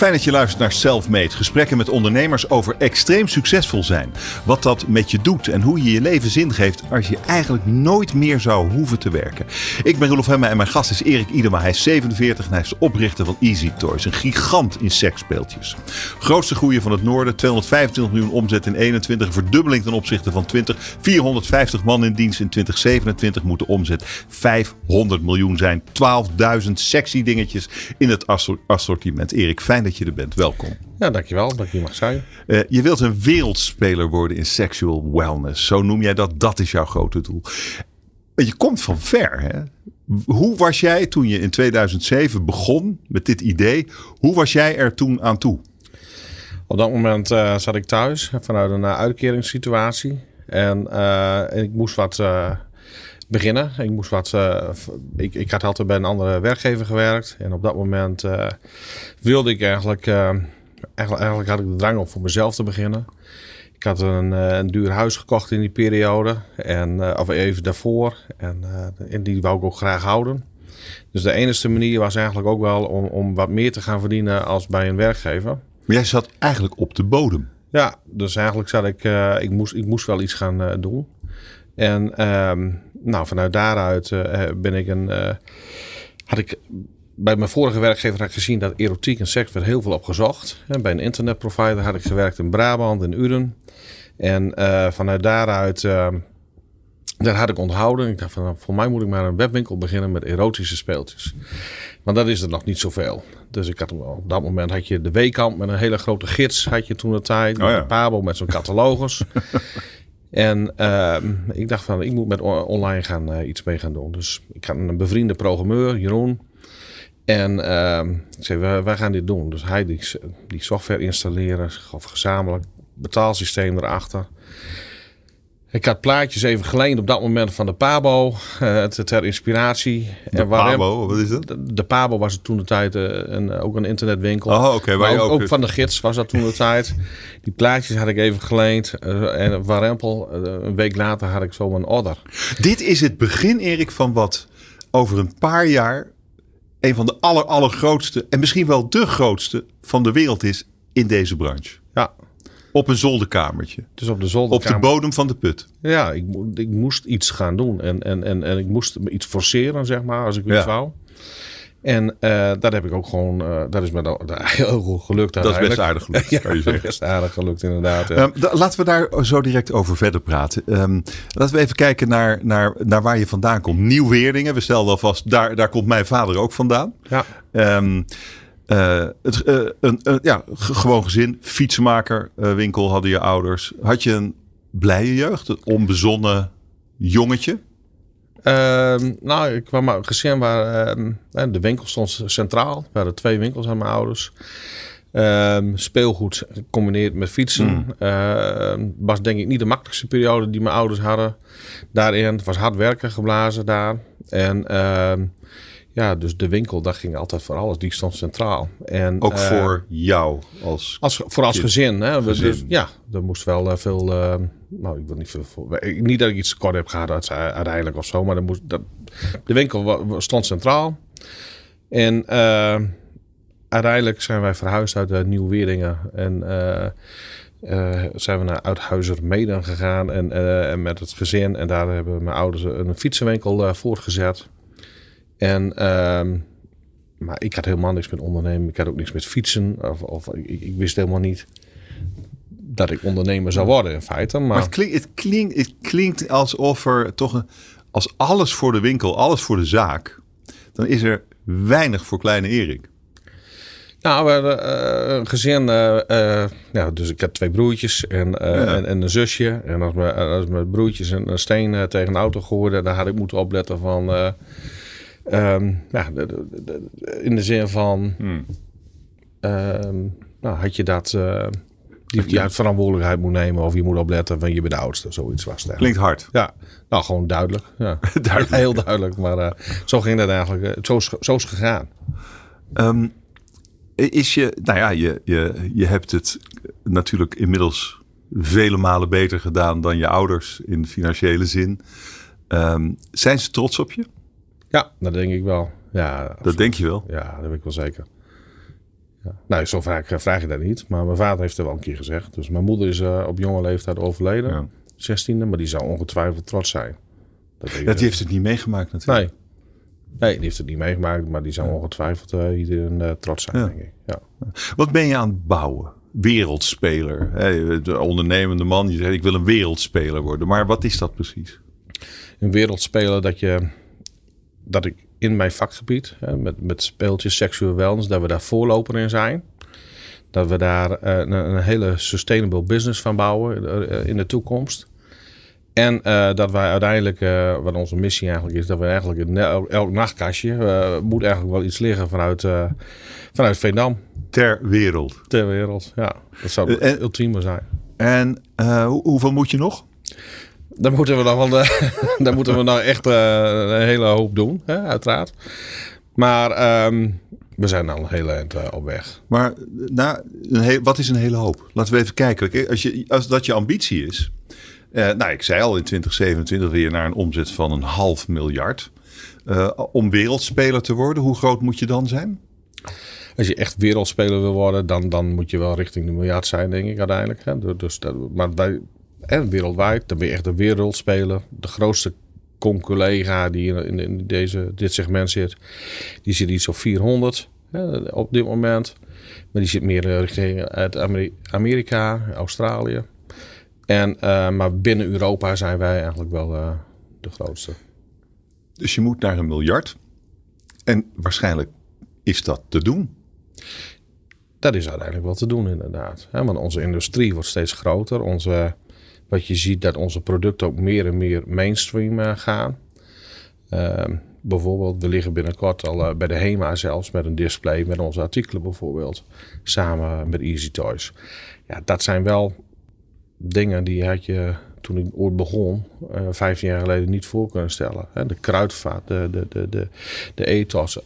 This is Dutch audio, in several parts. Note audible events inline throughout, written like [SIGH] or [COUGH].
Fijn dat je luistert naar Selfmade. Gesprekken met ondernemers over extreem succesvol zijn. Wat dat met je doet en hoe je je leven zin geeft als je eigenlijk nooit meer zou hoeven te werken. Ik ben Rolf Hemma en mijn gast is Erik Idema. Hij is 47 en hij is de oprichter van Easy Toys. Een gigant in seksspeeltjes. Grootste groeien van het noorden. 225 miljoen omzet in 21. Een verdubbeling ten opzichte van 20. 450 man in dienst in 2027 moet de omzet 500 miljoen zijn. 12.000 sexy dingetjes in het assortiment. Erik, fijn dat je er bent. Welkom. Ja, dankjewel dat ik hier mag zijn. Uh, je wilt een wereldspeler worden in sexual wellness. Zo noem jij dat. Dat is jouw grote doel. Je komt van ver. Hè? Hoe was jij toen je in 2007 begon met dit idee? Hoe was jij er toen aan toe? Op dat moment uh, zat ik thuis vanuit een uh, uitkeringssituatie. En ik moest wat beginnen. Ik moest wat. Uh, ik, ik had altijd bij een andere werkgever gewerkt. En op dat moment uh, wilde ik eigenlijk, uh, eigenlijk. Eigenlijk had ik de drang om voor mezelf te beginnen. Ik had een, een duur huis gekocht in die periode. En, of even daarvoor. En, en die wou ik ook graag houden. Dus de enige manier was eigenlijk ook wel om, om wat meer te gaan verdienen als bij een werkgever. Maar jij zat eigenlijk op de bodem. Ja, dus eigenlijk zat ik. ik, moest, ik moest wel iets gaan doen. En um, nou, vanuit daaruit uh, ben ik een. Uh, had ik bij mijn vorige werkgever had ik gezien dat erotiek en seks werd heel veel opgezocht. bij een internetprovider had ik gewerkt in Brabant, in Uden. En uh, vanuit daaruit, ehm, daar had ik onthouden. Ik dacht van, nou, voor mij moet ik maar een webwinkel beginnen met erotische speeltjes. Want dat is er nog niet zoveel. Dus ik had, op dat moment had je de Weekamp met een hele grote gids, had je toen de tijd. Oh ja. De Pabo met zo'n catalogus. [LAUGHS] En uh, ik dacht van, ik moet met online gaan uh, iets mee gaan doen. Dus ik had een bevriende programmeur, Jeroen. En uh, ik zei, wij, wij, gaan dit doen. Dus hij die, die software installeren, of gezamenlijk betaalsysteem erachter. Ik had plaatjes even geleend op dat moment van de Pabo, uh, ter inspiratie. De en Pabo, wat is dat? De, de, Pabo was toen de tijd uh, een, ook een internetwinkel. Oh, oké. Okay, ook, ook, ook, van de gids was dat toen de tijd. Die plaatjes had ik even geleend. Uh, en Warempel, een week later had ik zo een order. Dit is het begin, Erik, van wat over een paar jaar een van de aller, allergrootste en misschien wel de grootste van de wereld is in deze branche. Ja, op een zolderkamertje. Dus op de zolderkamer. Op de bodem van de put. Ja, ik, ik moest iets gaan doen. En, en, en, en ik moest iets forceren, zeg maar, als ik iets ja. wou. En uh, dat heb ik ook gewoon, uh, dat is me dan, [LAUGHS] heel goed gelukt Dat is best aardig gelukt, [LAUGHS] ja, kan je zeggen. best aardig gelukt inderdaad. Ja. Um, laten we daar zo direct over verder praten. Um, laten we even kijken naar, naar, naar waar je vandaan komt. Nieuw-Weerdingen, we stelden alvast, daar, daar komt mijn vader ook vandaan. Ja. Um, uh, het, uh, een, een, ja, gewoon gezin, fietsenmaker, uh, winkel hadden je ouders. Had je een blije jeugd, een onbezonnen jongetje? Ehm, nou, ik kwam uit een gezin waar ehm, de winkel stond centraal. We hadden twee winkels aan mijn ouders. Um, speelgoed gecombineerd met fietsen. Mm. Uh, was denk ik niet de makkelijkste periode die mijn ouders hadden daarin. Het was hard werken geblazen daar. En ja, dus de winkel, daar ging altijd voor alles. Die stond centraal. En, Ook uh, voor jou als als Voor als gezin. Hè? Gezin. Dus, ja, er moest wel uh, veel... Uh, nou, ik wil niet veel... niet dat ik iets kort heb gehad uiteindelijk of zo. Maar er moest, dat, de winkel stond centraal. En uiteindelijk zijn wij verhuisd uit Nieuw-Weringen. En... Uh, zijn we naar Uithuizer Meden gegaan en, uh, en met het gezin. En daar hebben mijn ouders een fietsenwinkel uh, voortgezet. En, um, maar ik had helemaal niks met ondernemen. Ik had ook niks met fietsen. Of, of ik, ik, wist helemaal niet dat ik ondernemer zou worden in feite. Maar, maar het, klinkt, het, klinkt, het klinkt alsof er toch een, als alles voor de winkel, alles voor de zaak, dan is er weinig voor kleine Erik. Nou, we hadden uh, een gezin. Uh, uh, ja, dus ik heb twee broertjes en, ja. en, en, een zusje. En als mijn, als mijn broertjes een, een steen tegen een auto gooiden, dan had ik moeten opletten van Um, ja, de, de, de, in de zin van, hmm. um, nou, had je dat, uh, die, die uit verantwoordelijkheid moet nemen of je moet opletten, van je bent de oudste, zoiets was het. Klinkt hard. Ja, nou gewoon duidelijk. Ja. [LAUGHS] duidelijk. Heel duidelijk, maar uh, zo ging dat eigenlijk, uh, zo, zo is gegaan. Um, is je, nou ja, je, je, je hebt het natuurlijk inmiddels vele malen beter gedaan dan je ouders in financiële zin. zijn ze trots op je? Ja, dat denk ik wel. Ja, dat denk je wel? Ja, dat weet ik wel zeker. Ja. Nou, zo vaak vraag je dat niet. Maar mijn vader heeft er wel een keer gezegd. Dus mijn moeder is op jonge leeftijd overleden. Ja. 16e. Maar die zou ongetwijfeld trots zijn. Dat, die heeft het niet meegemaakt natuurlijk. Nee. Nee, die heeft het niet meegemaakt. Maar die zou ongetwijfeld uh, iedereen trots zijn, denk ik. Ja. Wat ben je aan het bouwen? Wereldspeler. De ondernemende man. Die zegt ik wil een wereldspeler worden. Maar wat is dat precies? Een wereldspeler dat je... Dat ik in mijn vakgebied, hè, met, met speeltjes seksueel wellness, dat we daar voorloper in zijn. Dat we daar uh, een, een, hele sustainable business van bouwen uh, in de toekomst. En uh, dat wij uiteindelijk, wat onze missie eigenlijk is, dat we eigenlijk in elk, nachtkastje moet eigenlijk wel iets liggen vanuit, vanuit Veendam. Ter wereld. Ter wereld, ja. Dat zou het ultieme zijn. En hoe, hoeveel moet je nog? Dan moeten we nog wel de, [LAUGHS] dan moeten we nog echt een hele hoop doen, hè, uiteraard. Maar um, we zijn al een hele eind uh, op weg. Maar nou, een wat is een hele hoop? Laten we even kijken. Als, je, als dat je ambitie is. Uh, nou, ik zei al in 2027 weer naar een omzet van een half miljard. Uh, om wereldspeler te worden, hoe groot moet je dan zijn? Als je echt wereldspeler wil worden, dan, dan moet je wel richting de miljard zijn, denk ik uiteindelijk. Hè? Dus, dat, maar wij, en wereldwijd, dan ben je echt een wereldspeler. De grootste collega die in, in, deze, dit segment zit, die zit iets op 400 hè, op dit moment. Maar die zit meer richting uit Amerika, Australië. En, uh, maar binnen Europa zijn wij eigenlijk wel uh, de grootste. Dus je moet naar een miljard. En waarschijnlijk is dat te doen. Dat is uiteindelijk wel te doen, inderdaad. want onze industrie wordt steeds groter. Onze, wat je ziet dat onze producten ook meer en meer mainstream uh, gaan. Ehm, bijvoorbeeld, we liggen binnenkort al uh, bij de HEMA zelfs met een display met onze artikelen bijvoorbeeld. Samen met Easy Toys. Ja, dat zijn wel dingen die had je toen ik ooit begon, uh, 15 jaar geleden, niet voor kunnen stellen. Hè? De kruidvaart, de, de, de, de, de ethos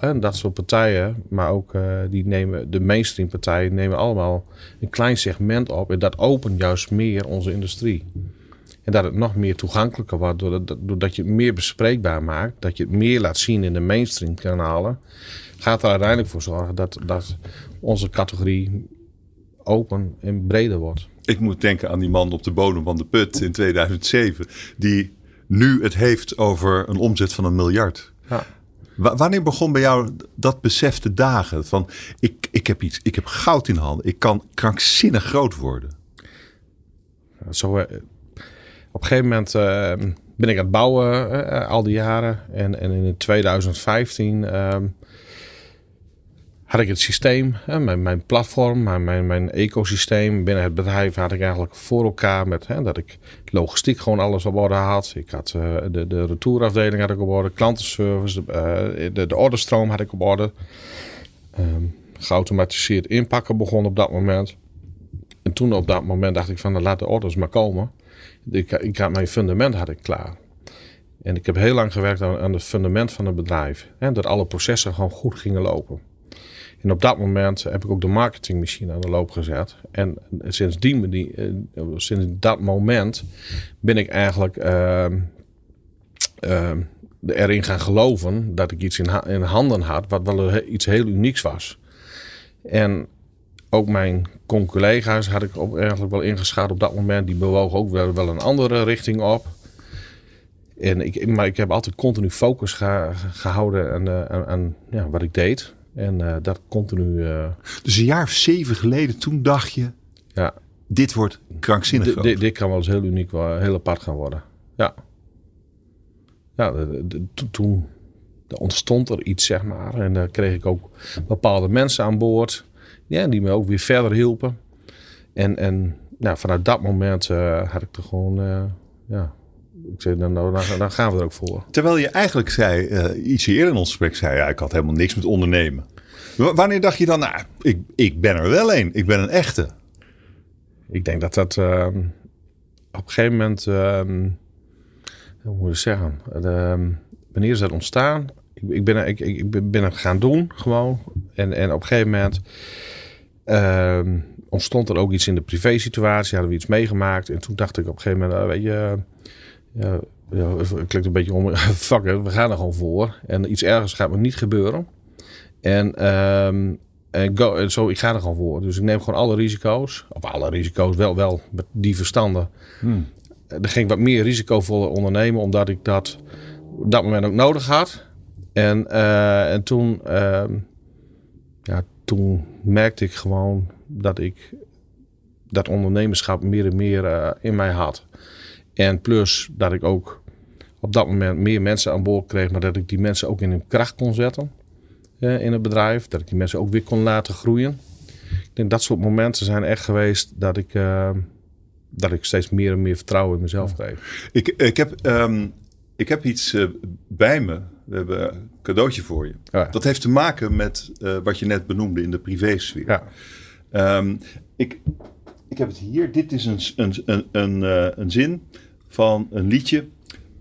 en dat soort partijen. Maar ook die nemen, de mainstream partijen nemen allemaal een klein segment op. En dat opent juist meer onze industrie. En dat het nog meer toegankelijker wordt doordat, doordat je het meer bespreekbaar maakt. Dat je het meer laat zien in de mainstream kanalen. Gaat er uiteindelijk voor zorgen dat, dat onze categorie open en breder wordt. Ik moet denken aan die man op de bodem van de put in 2007. Die nu het heeft over een omzet van een miljard. Ja. Wanneer begon bij jou dat besef te dagen? Van ik, ik, heb iets, ik heb goud in handen. Ik kan krankzinnig groot worden. Zo, eh, op een gegeven moment uh, ben ik aan het bouwen uh, al die jaren. En, en in 2015 uh, had ik het systeem, mijn, mijn platform, mijn, mijn, mijn, ecosysteem binnen het bedrijf had ik eigenlijk voor elkaar met dat ik logistiek gewoon alles op orde had. Ik had de, de retourafdeling had ik op orde, klantenservice, de, de, de orderstroom had ik op orde. Ehm, geautomatiseerd inpakken begon op dat moment. En toen op dat moment dacht ik van nou, laat de orders maar komen. Ik, ik had mijn fundament had ik klaar. En ik heb heel lang gewerkt aan, aan het fundament van het bedrijf. Hè, dat alle processen gewoon goed gingen lopen. En op dat moment heb ik ook de marketingmachine aan de loop gezet. En sindsdien, die, eh, sinds dat moment ben ik eigenlijk uh, uh, erin gaan geloven dat ik iets in, handen had wat wel iets heel unieks was. En ook mijn collega's had ik op, eigenlijk wel ingeschat op dat moment. Die bewogen ook wel, wel een andere richting op. En ik, maar ik heb altijd continu focus gehouden aan, uh, aan, aan ja, wat ik deed. En uh, dat continu. Uh... Dus een jaar of zeven geleden, toen dacht je: ja. dit wordt krankzinnig. Dit, dit kan wel eens heel uniek, wel heel apart gaan worden. Ja. Ja, de, de, toen ontstond er iets, zeg maar. En daar kreeg ik ook bepaalde mensen aan boord. Ja, die me ook weer verder hielpen. En, en nou, vanuit dat moment uh, had ik er gewoon, uh, ja, ik zei, dan, dan, dan, gaan we er ook voor. Terwijl je eigenlijk zei, uh, iets eerder in ons gesprek zei, ja, ik had helemaal niks met ondernemen. W wanneer dacht je dan, nou, ik, ik ben er wel een, ik ben een echte? Ik denk dat dat ehm, op een gegeven moment, ehm, hoe moet ik zeggen, ehm, wanneer is dat ontstaan? Ik, ik, ben, ik, ik ben het gaan doen, gewoon. En, en op een gegeven moment uh, ontstond er ook iets in de privé situatie. Hadden we iets meegemaakt. En toen dacht ik op een gegeven moment, uh, weet je, ja, ja, het klinkt een beetje om, [LAUGHS] fuck it, we gaan er gewoon voor. En iets ergens gaat me niet gebeuren. En, um, En, go, en zo, ik ga er gewoon voor. Dus ik neem gewoon alle risico's. Of alle risico's, wel, wel met die verstanden. Hmm. Dan ging ik wat meer risicovol ondernemen, omdat ik dat op dat moment ook nodig had. En, eh, en toen, ehm, ja, toen merkte ik gewoon dat ik dat ondernemerschap meer en meer eh, in mij had. En plus dat ik ook op dat moment meer mensen aan boord kreeg, maar dat ik die mensen ook in hun kracht kon zetten eh, in het bedrijf. Dat ik die mensen ook weer kon laten groeien. Ik denk dat soort momenten zijn echt geweest dat ik, eh, dat ik steeds meer en meer vertrouwen in mezelf kreeg. Ik, ik, heb, ehm, ik heb iets eh, bij me. We hebben een cadeautje voor je. Ja. Dat heeft te maken met wat je net benoemde in de privésfeer. Ja. Ehm, ik, ik heb het hier. Dit is een, een, een, een, eh, een zin van een liedje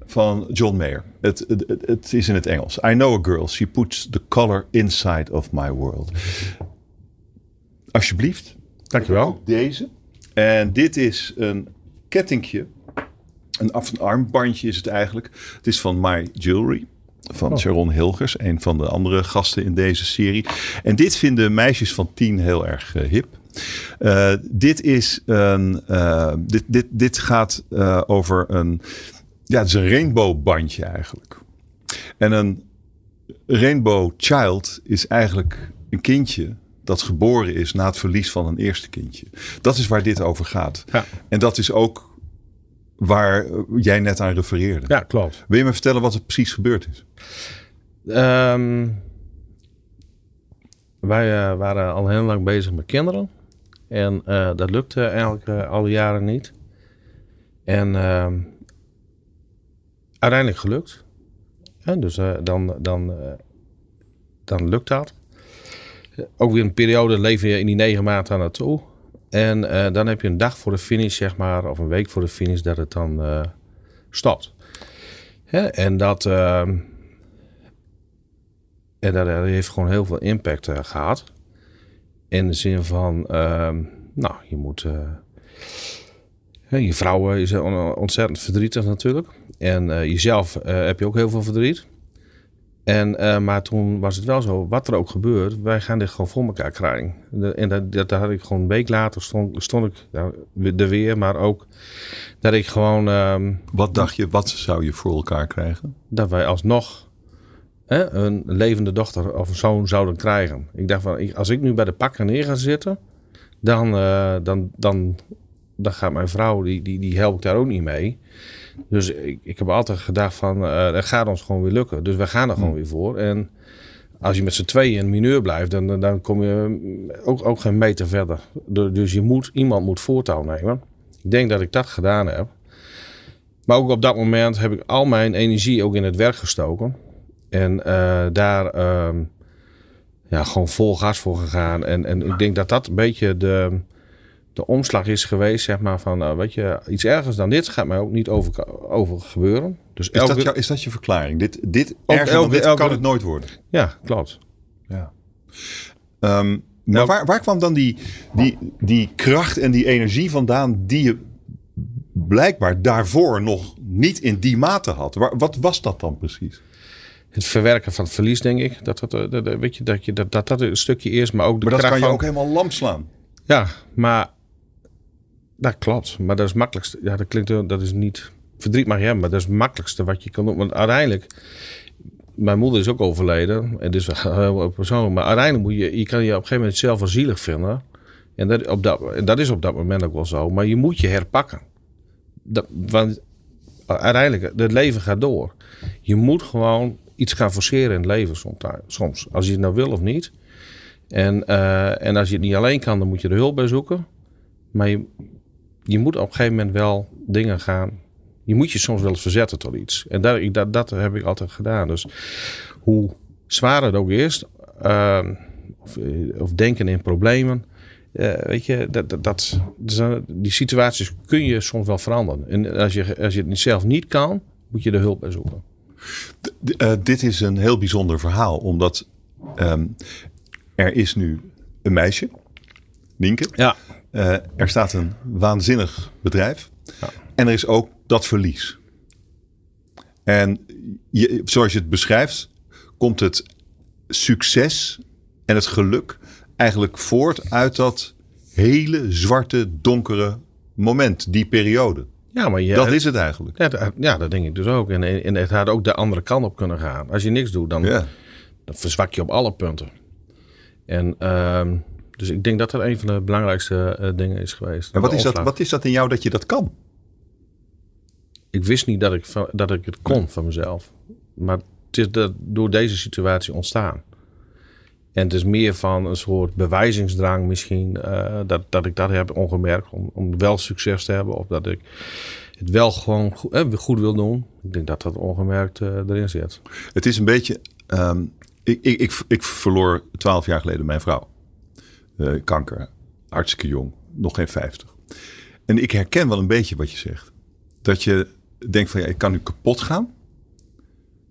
van John Mayer. Het, het, het- is in het Engels. I know a girl. She puts the color inside of my world. Alsjeblieft. Dankjewel. Ook Deze. En dit is een kettingje. Een af- en armbandje is het eigenlijk. Het is van My Jewelry. Van Sharon Hilgers, een van de andere gasten in deze serie. En dit vinden meisjes van tien heel erg eh, hip. Eh, dit is een. eh, dit, dit, dit gaat eh, over een. Ja, het is een rainbowbandje eigenlijk. En een rainbow child is eigenlijk een kindje dat geboren is na het verlies van een eerste kindje. Dat is waar dit over gaat. Ja. En dat is ook waar jij net aan refereerde. Ja, klopt. Wil je me vertellen wat er precies gebeurd is? Ehm, wij waren al heel lang bezig met kinderen. En eh, dat lukte eigenlijk eh, al jaren niet. En ehm, uiteindelijk gelukt. Dus eh, dan, dan, dan lukt dat. Ook weer een periode leven je in die negen maanden aan naartoe. En dan heb je een dag voor de finish, zeg maar, of een week voor de finish, dat het dan stopt. En dat, ehm, en dat, heeft gewoon heel veel impact eh, gehad. In de zin van, ehm, nou, je moet. eh, je vrouw eh, is on- ontzettend verdrietig natuurlijk. En eh, jezelf heb je ook heel veel verdriet. En, maar toen was het wel zo, wat er ook gebeurt, wij gaan dit gewoon voor elkaar krijgen. En dat, dat, dat had ik gewoon een week later, stond, stond ik nou, er weer, maar ook dat ik gewoon, ehm, Wat dacht je, wat zou je voor elkaar krijgen? dat wij alsnog hè, een levende dochter of een zoon zouden krijgen. Ik dacht van, als ik nu bij de pakken neer ga zitten, dan, eh, dan, dan, dan gaat mijn vrouw, die, die, die helpt daar ook niet mee. Dus ik, ik heb altijd gedacht van, eh het gaat ons gewoon weer lukken. Dus we gaan er gewoon weer voor. En als je met z'n tweeën in mineur blijft, dan, dan kom je ook, ook geen meter verder. Du- Dus je moet, iemand moet voortouw nemen. Ik denk dat ik dat gedaan heb. Maar ook op dat moment heb ik al mijn energie ook in het werk gestoken. En eh, daar ehm, ja, gewoon vol gas voor gegaan. En, en ik denk dat dat een beetje de, de omslag is geweest, zeg maar, van, nou, weet je, iets ergers dan dit gaat mij ook niet over, over gebeuren. Dus Is, elke, dat, jou- is dat je verklaring? Dit, dit erger elke- dan dit elke- kan het nooit worden. Ja, klopt. Ja. Ehm, maar waar, waar kwam dan die, die, die kracht en die energie vandaan die je blijkbaar daarvoor nog niet in die mate had? Waar, wat was dat dan precies? Het verwerken van het verlies, denk ik. Dat dat, eh, dat, dat- weet je, dat, je, dat, dat dat een stukje is, maar ook de Maar dat kracht kan je van... ook helemaal lam slaan. Ja, maar dat klopt. Maar dat is het makkelijkste. Ja, dat klinkt dat is niet verdriet mag je hebben, maar dat is het makkelijkste wat je kan doen. Want uiteindelijk, mijn moeder is ook overleden. En dus [LAUGHS] heel persoonlijk. Maar uiteindelijk moet je, je kan je op een gegeven moment zelf wel zielig vinden. En dat, op dat, en dat is op dat moment ook wel zo. Maar je moet je herpakken. Dat, want uiteindelijk, het leven gaat door. Je moet gewoon iets gaan forceren in het leven soms. als je het nou wil of niet. En, eh, en als je het niet alleen kan, dan moet je er hulp bij zoeken. Maar je, moet op een gegeven moment wel dingen gaan. Je moet je soms wel eens verzetten tot iets. En dat, dat, dat heb ik altijd gedaan. Dus hoe zwaar het ook is, ehm, of, eh, of denken in problemen. eh, weet je, dat, dat, die situaties kun je soms wel veranderen. En als je, als je het zelf niet kan, moet je er hulp bij zoeken. Eh, dit is een heel bijzonder verhaal, omdat ehm, er is nu een meisje, Nienke. Ja. Eh, er staat een waanzinnig bedrijf. Ja. En er is ook dat verlies. En je, zoals je het beschrijft, komt het succes en het geluk eigenlijk voort uit dat hele zwarte, donkere moment, die periode. Ja, maar je, dat is het eigenlijk. Ja, dat- ja, dat denk ik dus ook. En, en het had ook de andere kant op kunnen gaan. Als je niks doet, dan, Ja. dan verzwak je op alle punten. En ehm, dus ik denk dat dat een van de belangrijkste eh, dingen is geweest. En wat is, dat, wat is dat in jou dat je dat kan? Ik wist niet dat ik, van- dat ik het kon van mezelf. Maar het is dat door deze situatie ontstaan. En het is meer van een soort bewijzingsdrang misschien. eh, dat, dat ik dat heb ongemerkt. Om, om wel succes te hebben. Of dat ik het wel gewoon goed, eh, goed wil doen. Ik denk dat dat ongemerkt eh, erin zit. Het is een beetje. ehm, ik, ik, ik, ik verloor twaalf jaar geleden mijn vrouw. Kanker. Hartstikke jong. Nog geen 50. En ik herken wel een beetje wat je zegt. Dat je denkt van ja, ik kan nu kapot gaan.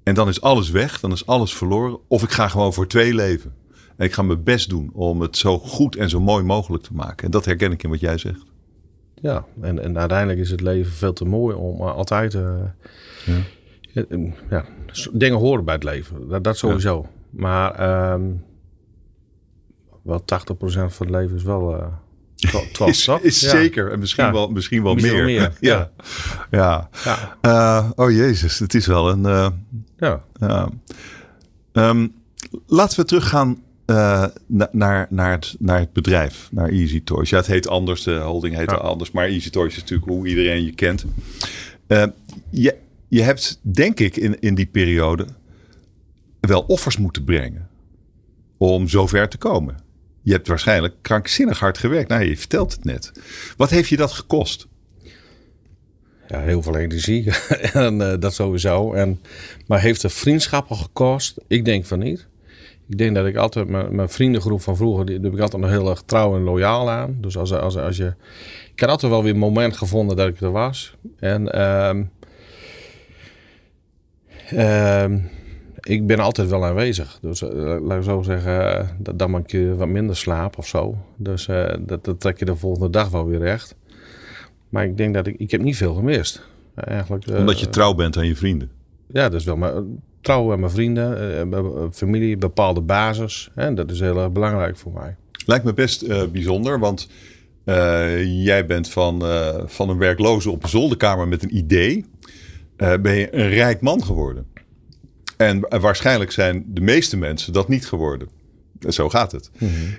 En dan is alles weg. Dan is alles verloren. Of ik ga gewoon voor twee leven. En ik ga mijn best doen om het zo goed en zo mooi mogelijk te maken. En dat herken ik in wat jij zegt. Ja, en, en uiteindelijk is het leven veel te mooi om eh, altijd. eh, ja, eh, ja, s- dingen horen bij het leven. Dat, dat sowieso. Maar ehm wel 80% van het leven is wel. eh [LAUGHS] twaalf, Is, Ja. zeker. En misschien, Ja. wel, misschien wel Misschien meer. [LAUGHS] ja. ja. Ja. Eh, oh jezus, het is wel een. eh, ja. Ja. Ehm, laten we teruggaan eh, na- naar, naar, het, naar het bedrijf, naar Easy Toys. Ja, het heet anders, de holding heet Ja. anders, maar Easy Toys is natuurlijk hoe iedereen je kent. Eh, je, je hebt, denk ik, in, in die periode wel offers moeten brengen om zover te komen. Je hebt waarschijnlijk krankzinnig hard gewerkt. Nou, je vertelt het net. Wat heeft je dat gekost? Ja, heel veel energie. [LAUGHS] en eh, dat sowieso. En, maar heeft het vriendschappen gekost? Ik denk van niet. Ik denk dat ik altijd, mijn, mijn vriendengroep van vroeger, die, die heb ik altijd nog heel erg trouw en loyaal aan. Dus als, als, als je. Ik had altijd wel weer een moment gevonden dat ik er was. En ehm, ehm, ik ben altijd wel aanwezig. Dus eh, laat ik zo zeggen, eh, dat dan een keer wat minder slaap of zo. Dus eh, dat, dat trek je de volgende dag wel weer recht. Maar ik denk dat ik, ik heb niet veel gemist. Eigenlijk, eh, Omdat je trouw bent aan je vrienden. ja, dat is wel mijn trouw aan mijn vrienden, eh, mijn familie, bepaalde basis. Hè, dat is heel erg belangrijk voor mij. Lijkt me best eh, bijzonder, want eh, jij bent van, eh, van een werkloze op een zolderkamer met een idee. eh, ben je een rijk man geworden. En wa- waarschijnlijk zijn de meeste mensen dat niet geworden. Zo gaat het.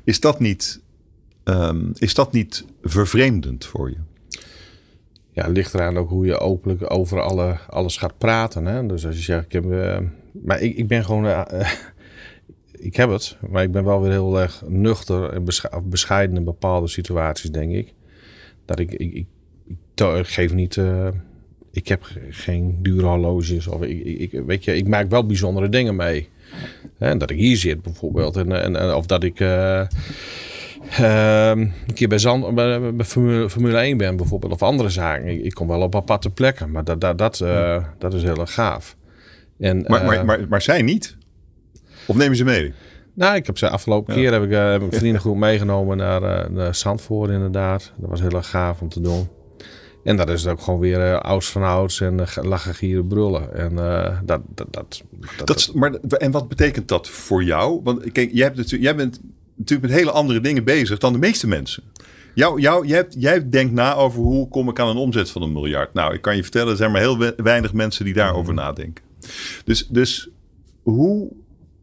Is, dat niet, ehm, is dat niet vervreemdend voor je? Ja, het ligt eraan ook hoe je openlijk over alle, alles gaat praten. Hè? Dus als je zegt, ik heb. eh, maar ik, ik ben gewoon. eh, eh, ik heb het, maar ik ben wel weer heel erg nuchter en bescheiden in bepaalde situaties, denk ik. Dat ik. ik, ik, ik, geef niet. ik heb ge- geen dure horloges. Of ik, ik, weet je, ik maak wel bijzondere dingen mee. Hè, dat ik hier zit bijvoorbeeld. En, en- of dat ik. Ehm, een keer bij, Zand, bij, bij Formule, Formule 1 ben bijvoorbeeld, of andere zaken. Ik, ik kom wel op aparte plekken, maar dat, dat, dat, eh, dat is heel erg gaaf. En, Maar, eh, maar, maar, maar zij niet? Of nemen ze mee? nou, ik heb ze afgelopen keer heb ik, eh, heb ik [LAUGHS] vriendengroep meegenomen naar, naar Zandvoort inderdaad. Dat was heel erg gaaf om te doen. En dat is ook gewoon weer eh ouds van ouds en eh, lachen, gieren, brullen. En dat, dat, dat, dat, Dat, is- maar, en wat betekent dat voor jou? Want kijk, jij, hebt natuurlijk, jij bent natuurlijk met hele andere dingen bezig dan de meeste mensen. Jou, jou, jij, jij denkt na over hoe kom ik aan een omzet van een miljard. Nou, ik kan je vertellen, er zijn maar heel we- weinig mensen die daarover nadenken. Dus, dus hoe,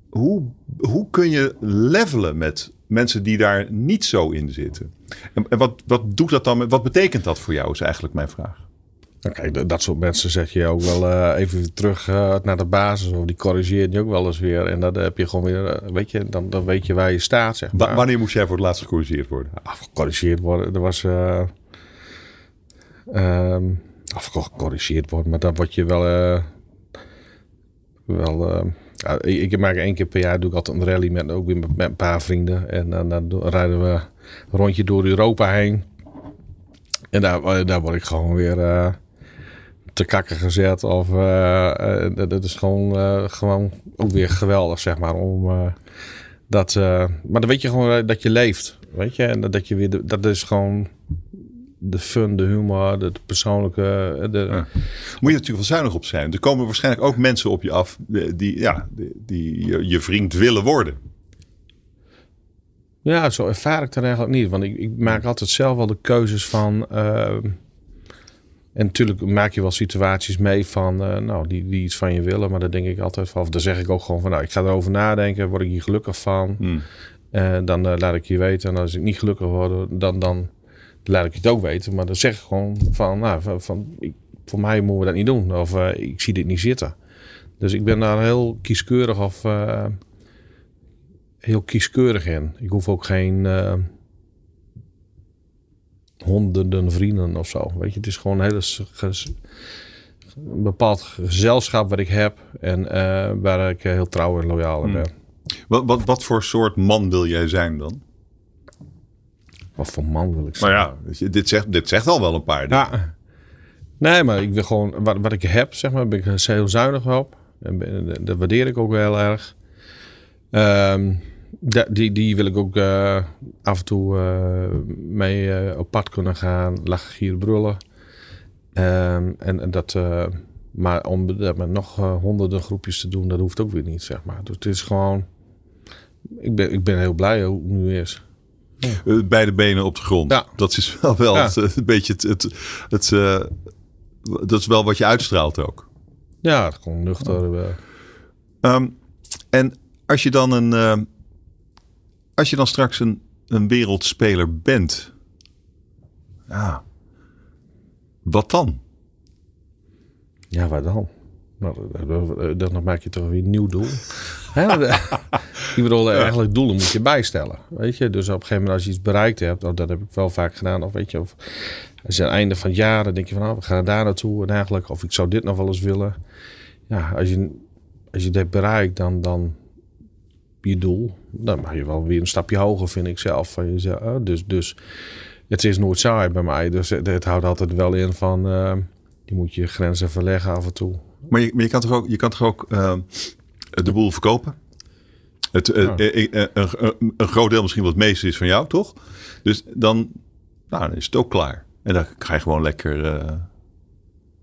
hoe, hoe kun je levelen met mensen die daar niet zo in zitten? En, en wat, wat doet dat dan? Wat betekent dat voor jou? Is eigenlijk mijn vraag. Nou, kijk, dat- soort mensen zet je ook wel eh, even terug eh, naar de basis. Of die corrigeert je ook wel eens weer. En dan heb je gewoon weer, eh, weet je, dan, dan weet je waar je staat, zeg maar. wanneer moest jij voor het laatst gecorrigeerd worden? Of gecorrigeerd worden. Er was. eh ehm, of gecorrigeerd worden, maar dan word je wel. wel ik, ik maak één keer per jaar doe ik altijd een rally met, ook weer met, met een paar vrienden. En dan, dan rijden we een rondje door Europa heen. En daar, daar word ik gewoon weer te kakken gezet. Of, eh, eh, dat, is gewoon, eh, gewoon ook weer geweldig, zeg maar. Om, dat, maar dan weet je gewoon dat je leeft. Weet je, en dat, dat je weer, de- dat is gewoon de fun, de humor, de, persoonlijke. De, Ja. Moet je natuurlijk wel zuinig op zijn. Er komen waarschijnlijk ook mensen op je af die, ja, die, je, je vriend willen worden. Ja, zo ervaar ik dat eigenlijk niet. Want ik, ik maak altijd zelf wel de keuzes van. eh, en natuurlijk maak je wel situaties mee van, eh, nou, die, die iets van je willen. Maar dan denk ik altijd van, of dan zeg ik ook gewoon van, nou, ik ga erover nadenken. Word ik hier gelukkig van? Hmm. Eh, dan eh, laat ik je weten. En als ik niet gelukkig word, dan, dan laat ik je het ook weten. Maar dan zeg ik gewoon van, nou, van, van, ik, voor mij moeten we dat niet doen. Of ik zie dit niet zitten. Dus ik ben daar heel kieskeurig of heel kieskeurig in. Ik hoef ook geen honderden vrienden of zo. Weet je, het is gewoon een hele een bepaald gezelschap wat ik heb en eh, waar ik eh, heel trouw en loyaal in ben. Wat, wat, wat voor soort man wil jij zijn dan? Wat voor man wil ik zijn? Maar ja, dit zegt, dit zegt al wel een paar dingen. Ja. Nee, maar ik wil gewoon, wat, wat ik heb, zeg maar, ben ik heel zuinig op. En ben- dat waardeer ik ook heel erg. Ehm, die, die wil ik ook eh, af en toe eh, mee eh, op pad kunnen gaan, lachen, gieren, brullen. Ehm, en, en dat, eh, maar om dat met nog honderden groepjes te doen, dat hoeft ook weer niet, zeg maar. Dus het is gewoon, ik ben, ik ben heel blij hoe het nu is. Eh, Beide benen op de grond. Ja. Dat is wel, wel Ja. het, een beetje het, het, het, eh, dat is wel wat je uitstraalt ook. Ja, het gewoon nuchter. eh, Ehm, en als je dan een, als je dan straks een, een wereldspeler bent, ja, wat dan? Ja, waar dan? Nou, dan- maak je toch weer een nieuw doel. [LAUGHS] Hè? ik bedoel, eigenlijk doelen moet je bijstellen. Weet je? Dus op een gegeven moment als je iets bereikt hebt, of dat heb ik wel vaak gedaan, of weet je, of als je aan het einde van het jaar, dan denk je van, nou, we gaan daar naartoe en eigenlijk, of ik zou dit nog wel eens willen. Ja, als je, als je hebt bereikt, dan, dan je doel, dan mag je wel weer een stapje hoger, vind ik zelf. Van jezelf. hè. Dus, dus het is nooit saai bij mij. Dus het, het houdt altijd wel in van, eh, je moet je grenzen verleggen af en toe. Maar je, maar je kan toch ook, je kan toch ook eh, de boel verkopen? Het, eh, Ja. eh, een, een, een groot deel misschien wat het meeste is van jou, toch? Dus dan, nou, dan is het ook klaar. En dan ga je gewoon lekker aan,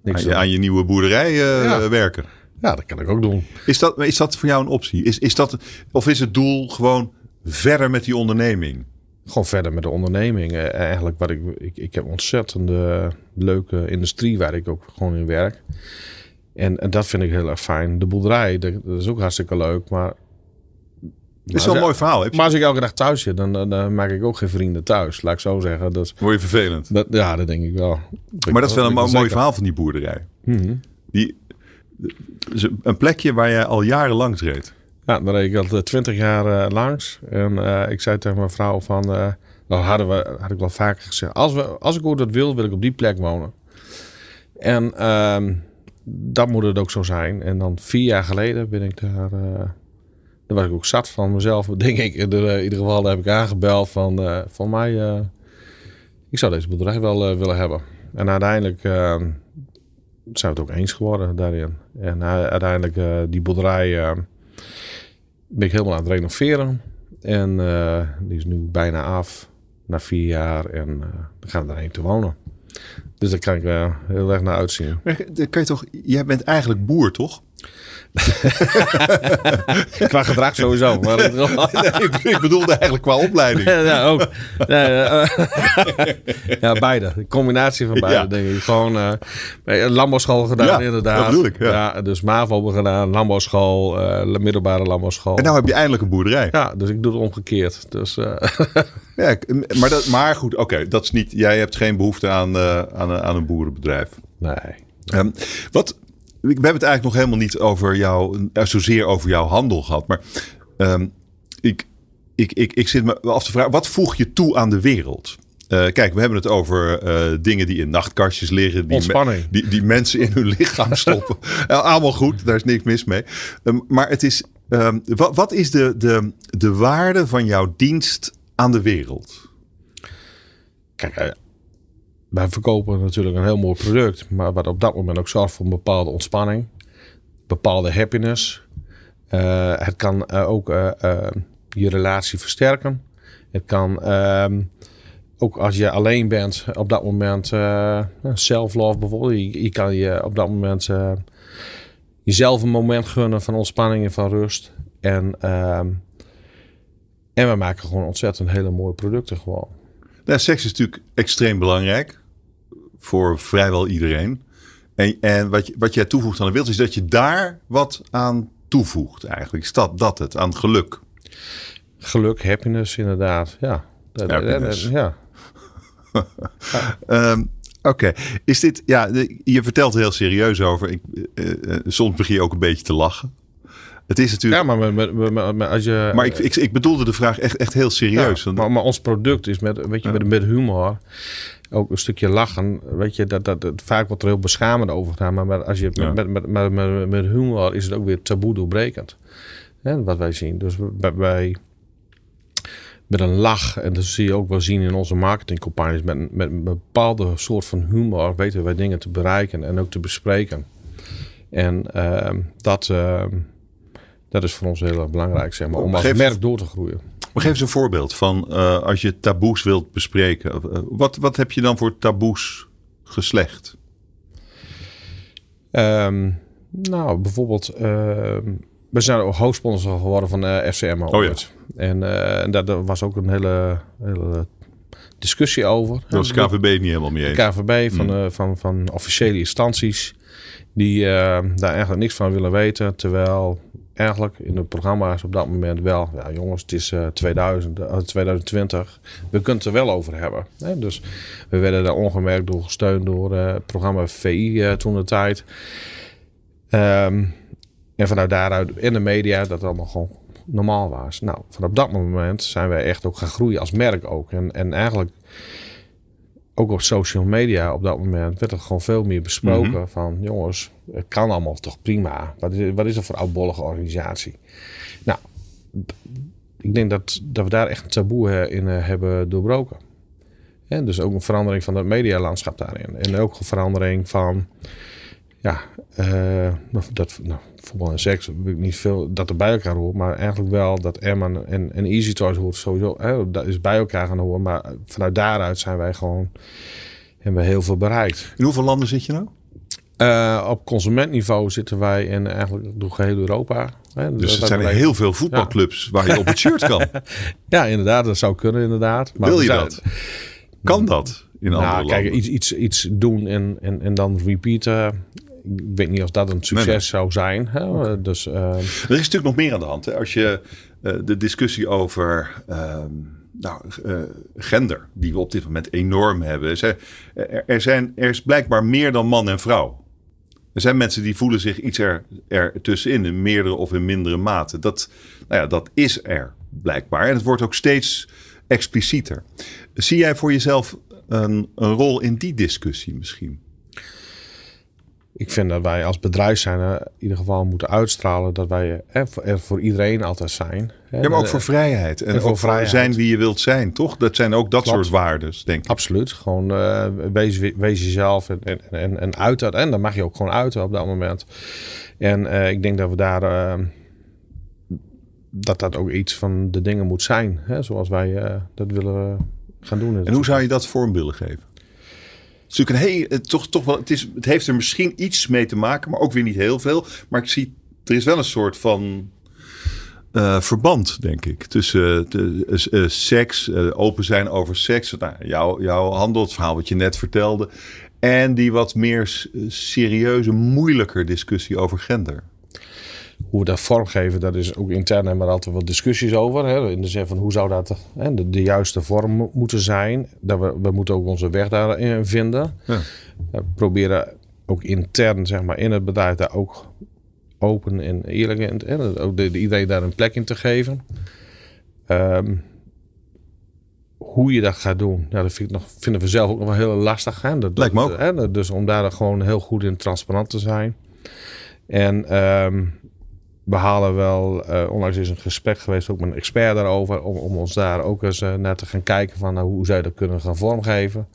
je, doen. aan je nieuwe boerderij Ja. werken. Ja, dat kan ik ook doen. Is dat, is dat voor jou een optie? Is, is dat, of is het doel gewoon verder met die onderneming? Gewoon verder met de onderneming. Eh, Eigenlijk wat ik, ik, ik heb ontzettende leuke industrie waar ik ook gewoon in werk. En, en dat vind ik heel erg fijn. De boerderij, dat, dat is ook hartstikke leuk. Maar, Dat is wel een mooi verhaal. Heb je, maar als ik elke dag thuis zit, dan, dan, dan maak ik ook geen vrienden thuis. Laat ik zo zeggen. Dus, word je vervelend. dat, ja, dat denk ik wel. Maar dat is wel een mo- mooi verhaal van die boerderij. Mhm. Die, een plekje waar jij al jaren langs reed. Ja, daar reed ik al twintig jaar eh, langs. En eh, ik zei tegen mijn vrouw van... eh dat hadden we, had ik wel vaker gezegd. Als, we, als ik ooit dat wil, wil ik op die plek wonen. En ehm, dat moet het ook zo zijn. En dan vier jaar geleden ben ik daar... eh daar was ik ook zat van mezelf, [LAUGHS] denk ik. In, de- in ieder geval heb ik aangebeld van... eh van mij... eh, ik zou deze bedrijf wel eh, willen hebben. En uiteindelijk... eh, zijn het ook eens geworden daarin. En uh, uiteindelijk uh, die boerderij uh, ben ik helemaal aan het renoveren. En die is nu bijna af, na vier jaar. En dan gaan we erheen te wonen. Dus daar kan ik heel erg naar uitzien. Maar kan je toch, jij bent eigenlijk boer, toch? [LAUGHS] qua gedrag sowieso. Maar [LAUGHS] nee, ik, [LAUGHS] ik bedoelde eigenlijk qua opleiding. ja, ook. Ja, ja, beide. De combinatie van beide, ja. denk ik. Gewoon uh, landbouwschool gedaan, ja, inderdaad. Dat bedoel ik, ja. ja dus MAVO gedaan, landbouwschool, uh, middelbare landbouwschool. En nou heb je eindelijk een boerderij. Ja, dus ik doe het omgekeerd. Dus, uh... ja, maar, dat, maar goed, oké, okay, dat is niet. Jij hebt geen behoefte aan, aan, aan een boerenbedrijf. Nee. Um, wat, we hebben het eigenlijk nog helemaal niet over jou, zozeer over jouw handel gehad. Maar um, ik, ik, ik, ik zit me af te vragen, wat voeg je toe aan de wereld? Uh, kijk, we hebben het over uh, dingen die in nachtkastjes liggen. Die, Ontspanning. die, die mensen in hun lichaam [LAUGHS] stoppen. Allemaal goed, daar is niks mis mee. Um, maar het is, wat, wat is de, de, de waarde van jouw dienst aan de wereld? Kijk, wij verkopen natuurlijk een heel mooi product, maar wat op dat moment ook zorgt voor een bepaalde ontspanning, bepaalde happiness. Uh, het kan uh, ook uh, je relatie versterken. Het kan ehm, ook als je alleen bent, op dat moment self-love bijvoorbeeld. Je, je, kan je op dat moment jezelf een moment gunnen van ontspanning en van rust. En ehm, En we maken gewoon ontzettend hele mooie producten gewoon. Nou, seks is natuurlijk extreem belangrijk voor vrijwel iedereen. En, en wat, je, wat jij toevoegt aan de wereld is dat je daar wat aan toevoegt eigenlijk. Is dat, het, aan geluk? Geluk, happiness inderdaad, ja. Happiness. Ja. [LAUGHS] Ehm, Oké, is dit, ja, je vertelt er heel serieus over. Ik, eh, soms begin je ook een beetje te lachen. Het is natuurlijk, ja, maar, met- met- als je... maar ik, ik, ik bedoelde de vraag echt, echt heel serieus. Ja, maar, maar ons product is met, weet je, met, met humor, ook een stukje lachen. Weet je, dat, dat, dat, vaak wordt er heel beschamend over gedaan. Maar, maar als je Ja. met, met, met, met, met humor is het ook weer taboe doorbrekend. Hè, wat wij zien. Dus wij, met een lach, en dat zie je ook wel zien in onze marketingcampagnes, met, met een bepaalde soort van humor weten wij dingen te bereiken en ook te bespreken. En ehm, dat, ehm, dat is voor ons heel erg belangrijk, zeg maar, om als merk door te groeien. Maar geef eens een voorbeeld van eh, als je taboes wilt bespreken. Eh, wat, wat heb je dan voor taboes geslecht? Ehm, nou, bijvoorbeeld, ehm, we zijn ook hoofdsponsor geworden van eh FCM Oh ja. En, en daar, daar was ook een hele, hele discussie over. Daar was de KVB niet helemaal mee eens. KVB van, eh, van, van officiële instanties die daar eigenlijk niks van willen weten. Terwijl eigenlijk in de programma's op dat moment wel, ja jongens, het is eh 2000, eh, 2020, we kunnen het er wel over hebben. Hè? Dus we werden daar ongemerkt door gesteund door eh, het programma VI eh, toen de tijd. Ehm, en vanuit daaruit in de media dat het allemaal gewoon normaal was. Nou, vanaf dat moment zijn wij echt ook gaan groeien als merk ook. En, en eigenlijk ook op social media op dat moment werd het gewoon veel meer besproken. Mhm. Van jongens, het kan allemaal toch prima. Wat is, wat is dat voor oudbollige organisatie? Nou, ik denk dat, dat we daar echt een taboe eh, in eh, hebben doorbroken. En dus ook een verandering van het medialandschap daarin. En ook een verandering van, ja, eh, dat, nou, voetbal en seks, wil ik niet veel dat er bij elkaar hoort. Maar eigenlijk wel dat Emman en, en Easy Toys hoort sowieso, hè, dat is bij elkaar gaan horen. Maar vanuit daaruit zijn wij gewoon, hebben we heel veel bereikt. In hoeveel landen zit je nou? Eh, op consumentniveau zitten wij in eigenlijk door heel Europa. Hè, Dus er zijn wij- heel veel voetbalclubs waar je op het shirt kan. [LAUGHS] Ja, inderdaad, dat zou kunnen inderdaad. Maar Wil je zijn- dat? Kan dat in andere Nou, kijk, landen? iets, iets, iets doen en, en, en dan repeaten. Ik weet niet of dat een succes Nee, nee. zou zijn. Hè? Dus eh, Er is natuurlijk nog meer aan de hand. Hè? Als je eh, de discussie over ehm, nou, eh, gender, die we op dit moment enorm hebben. Er, er, zijn, er is blijkbaar meer dan man en vrouw. Er zijn mensen die voelen zich iets er, er tussenin, in meerdere of in mindere mate. Dat, nou ja, dat is er blijkbaar. En het wordt ook steeds explicieter. Zie jij voor jezelf een, een rol in die discussie misschien? Ik vind dat wij als bedrijf zijn in ieder geval moeten uitstralen dat wij er voor iedereen altijd zijn. Hè? Ja, maar ook voor vrijheid. En, en voor vrijheid. zijn wie je wilt zijn, toch? Dat zijn ook dat Klopt. soort waardes, denk ik. Absoluut. Gewoon eh, wees, wees jezelf en, en, en, en uit dat. En dan mag je ook gewoon uiten op dat moment. En eh, ik denk dat we daar. eh, dat dat ook iets van de dingen moet zijn. Hè? Zoals wij eh, dat willen gaan doen. En hoe zou je dat vorm willen geven? Natuurlijk een het, toch, toch wel, het, is, het heeft er misschien iets mee te maken, maar ook weer niet heel veel. Maar ik zie, er is wel een soort van eh, verband, denk ik, tussen eh, seks, open zijn over seks. Nou, jouw, jouw handelsverhaal, wat je net vertelde. En die wat meer serieuze, moeilijker discussie over gender. Hoe we dat vormgeven, dat is ook intern hebben we altijd wel discussies over. Hè? In de zin van hoe zou dat hè, de, de juiste vorm mo- moeten zijn. Dat we, we moeten ook onze weg daarin vinden. Ja. We proberen ook intern, zeg maar, in het bedrijf daar ook open en eerlijk in. En ook de, de- iedereen daar een plek in te geven. Ehm, hoe je dat gaat doen, ja, dat vind ik nog, vinden we zelf ook nog wel heel lastig. Hè? Dat, Lijkt me ook. Hè? Dus om daar gewoon heel goed in transparant te zijn. En ehm, we halen wel, eh, onlangs is een gesprek geweest ook met een expert daarover, om, om ons daar ook eens eh, naar te gaan kijken van nou, hoe zou je dat kunnen gaan vormgeven.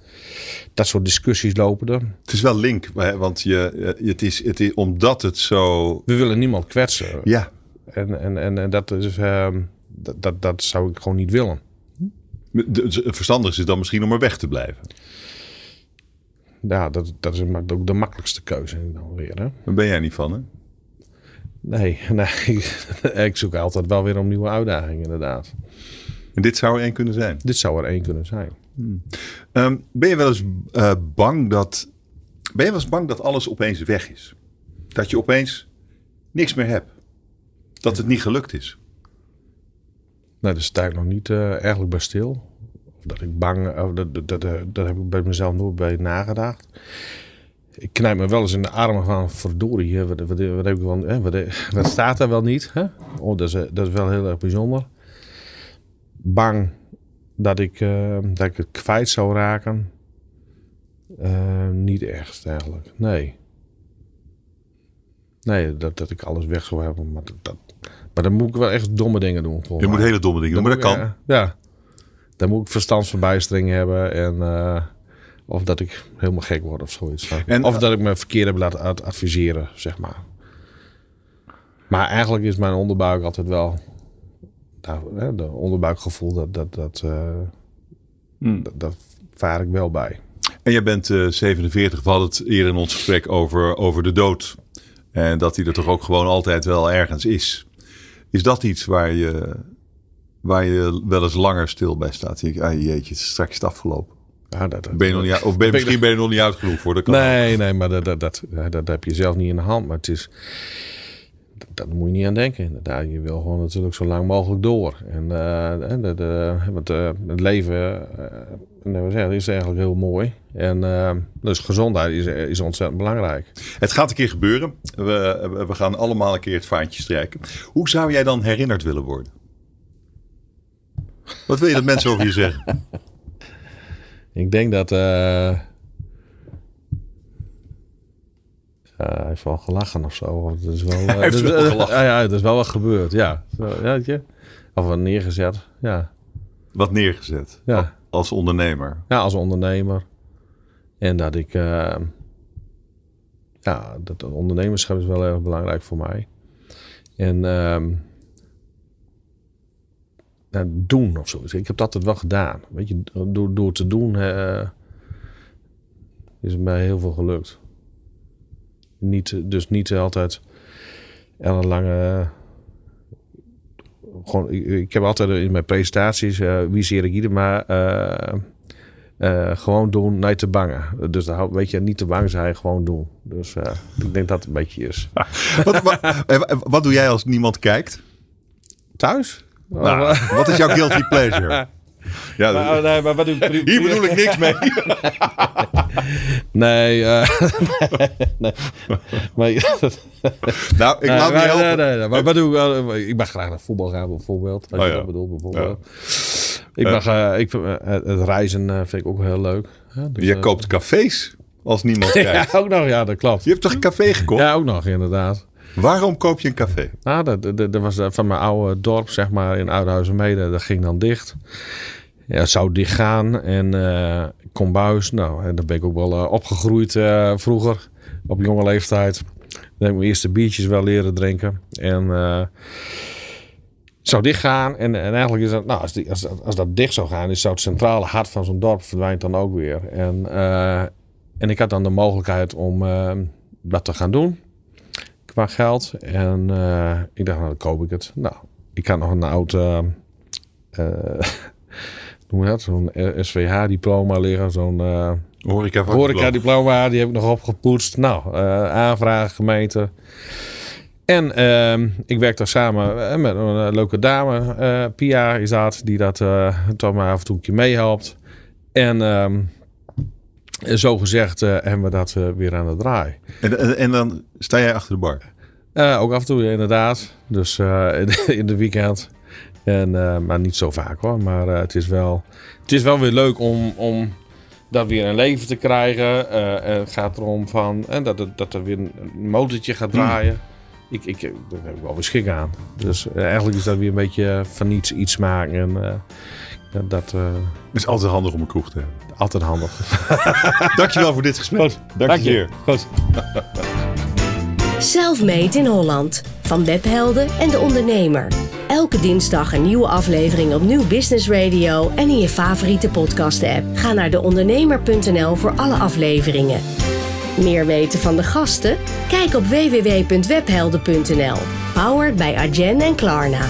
Dat soort discussies lopen er. Het is wel link, want je, eh, het is, het is omdat het zo. We willen niemand kwetsen. Ja, En, en, en, en dat, is, ehm, dat, dat, dat zou ik gewoon niet willen. de- de- het is dan misschien om er weg te blijven. Ja, dat, dat is ook de makkelijkste keuze dan weer. Hè? Daar ben jij niet van, hè? Nee, [LAUGHS] nee ik, ik zoek altijd wel weer om nieuwe uitdagingen inderdaad. En dit zou er één kunnen zijn. Dit zou er één kunnen zijn. Ehm, ben je wel eens eh, bang dat. Ben je wel eens bang dat alles opeens weg is? Dat je opeens niks meer hebt? Dat het niet gelukt is? Nou, daar sta ik nog niet eh, eigenlijk bij stil. Of dat ik bang, of dat, dat, dat, dat heb ik bij mezelf nooit bij nagedacht. Ik knijp me wel eens in de armen van verdorie, hè, wat, wat, wat, heb ik wel, hè, wat, wat staat er wel niet? Hè? Oh, dat, is, eh, dat is wel heel erg bijzonder. Bang dat ik, eh, dat ik het kwijt zou raken. Eh, niet echt eigenlijk, nee. Nee, dat, dat ik alles weg zou hebben. Maar, dat, maar dan moet ik wel echt domme dingen doen. Je moet hele domme dingen doen, maar dat kan. eh, ja. Dan moet ik verstandsverbijstering hebben. En, eh, of dat ik helemaal gek word of zoiets. En- of dat ik me verkeerd heb laten ad- adviseren, zeg maar. Maar eigenlijk is mijn onderbuik altijd wel... Nou, hè, de onderbuikgevoel, dat, dat, dat, eh, Hmm. dat, dat vaar ik wel bij. En jij bent eh 47. We hadden het eerder in ons gesprek over, over de dood. En dat die er toch ook gewoon altijd wel ergens is. Is dat iets waar je, waar je wel eens langer stil bij staat? Je, ah, jeetje, het is straks afgelopen. Dat, Ben je nog niet, of ben [LAUGHS] misschien ben je nog niet uit genoeg voor. Dat kan ook. Nee, nee, maar dat, dat, dat, heb je zelf niet in de hand. Maar het is. Dat, moet je niet aan denken. Inderdaad, je wil gewoon natuurlijk zo lang mogelijk door. En eh, eh, dat, eh, want, eh, het leven zeggen, is eigenlijk heel mooi. En dus gezondheid is, is ontzettend belangrijk. Het gaat een keer gebeuren. We, we gaan allemaal een keer het vaantje strijken. Hoe zou jij dan herinnerd willen worden? Wat wil je dat mensen over je zeggen? [LAUGHS] Ik denk dat. eh eh, hij heeft wel gelachen of zo. Het is wel, [LAUGHS] Hij heeft wel gelachen. Ja, ja, het is wel wat gebeurd. Ja, zo, ja weet je? Of wat neergezet. Ja, Wat neergezet ja. als ondernemer. ja, als ondernemer. En dat ik. eh, ja, dat ondernemerschap is wel erg belangrijk voor mij. En. ehm, ja, doen of zo. Ik heb dat altijd wel gedaan. Weet je, door, door te doen eh, is het mij heel veel gelukt. Niet, dus niet altijd ellenlange... Gewoon, ik, ik heb altijd in mijn presentaties, eh wie zeer ik ieder maar... eh, eh, gewoon doen, niet te bangen. Dus hou- weet je, niet te bang zijn, gewoon doen. Dus eh, ik denk dat het een beetje is. [LAUGHS] Wat, wat, eh, wat doe jij als niemand kijkt? Thuis? Nou, wat is jouw guilty pleasure? Ja, Maar, nee, maar wat doe ik? hier bedoel ik niks mee. Nee, eh, nee. Maar, Nou, ik nee, laat me helpen. nee. Maar wat doe ik? ik mag graag naar voetbal gaan, bijvoorbeeld. Als Oh, je ja. dat bedoelt, bijvoorbeeld. Ik mag, eh, ik, vind, eh, het reizen vind ik ook heel leuk. Ja, dus, Je koopt cafés als niemand [LAUGHS] Ja, kijkt. ook nog, ja, dat klopt. Je hebt toch een café gekocht? Ja, ook nog, inderdaad. Waarom koop je een café? Nou, dat, dat, was eh, van mijn oude dorp, zeg maar, in Oudhuizen-Mede. Dat ging dan dicht. Ja, zou dicht gaan. En eh kom buis. Nou, en daar ben ik ook wel eh, opgegroeid vroeger. Op jonge leeftijd. Dan heb ik mijn eerste biertjes wel leren drinken. En zou dicht gaan. En, en eigenlijk is dat, nou, als, die, als, als dat dicht zou gaan, is zou het centrale hart van zo'n dorp verdwijnt dan ook weer. En, en ik had dan de mogelijkheid om dat te gaan doen qua geld. En eh, ik dacht, nou, dan koop ik het. Nou, ik had nog een oud, [LAUGHS] hoe noem je dat? Zo'n SVH-diploma liggen. Zo'n horeca-diploma, die heb ik nog opgepoetst. Nou, aanvraag, gemeente. En ehm, ik werk daar samen met een leuke dame. Pia is dat, die dat eh, toch maar af en toe een keer meehelpt. En ehm, zo gezegd eh, hebben we dat eh, weer aan het draaien. En, en, en dan sta jij achter de bar. Eh, ook af en toe, inderdaad. Dus eh, [LAUGHS] in, de weekend. En, eh, maar niet zo vaak hoor. Maar eh, het, is wel, het is wel weer leuk om, om dat weer een leven te krijgen. Eh, en het gaat erom van, en dat, het- dat er weer een motortje gaat draaien. Ik, ik, eh, daar heb ik wel weer schik aan. Dus eh, eigenlijk is dat weer een beetje van niets iets maken. En ja, dat eh Het is altijd handig om een kroeg te hebben. altijd handig. [LAUGHS] Dankjewel voor dit gesprek. Dank je. Goed. Selfmade in Holland. Van webhelden en de ondernemer. Elke dinsdag een nieuwe aflevering op Nieuw Business Radio en in je favoriete podcast app. Ga naar deondernemer.nl voor alle afleveringen. Meer weten van de gasten? Kijk op www.webhelden.nl. Powered bij Arjen en Klarna.